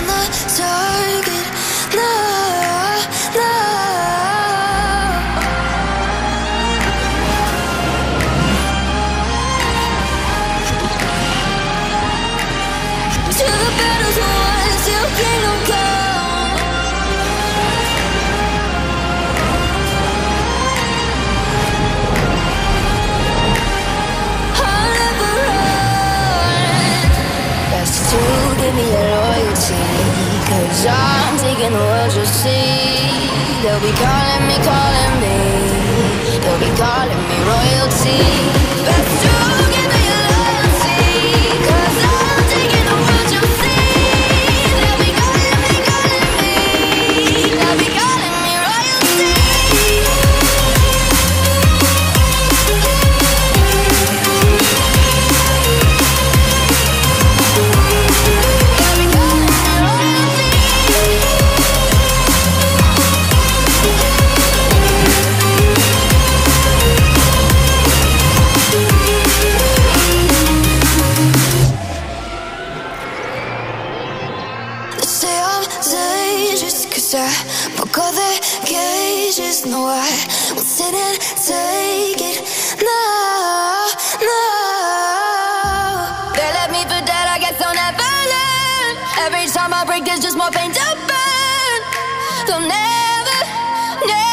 on the top give me your loyalty. Cause I'm taking the world, you'll see. They'll be calling me, calling me. I broke all the cages No, I won't sit and take it. No, no. They left me for dead, I guess I'll never learn. Every time I break there's just more pain to burn. They'll never, never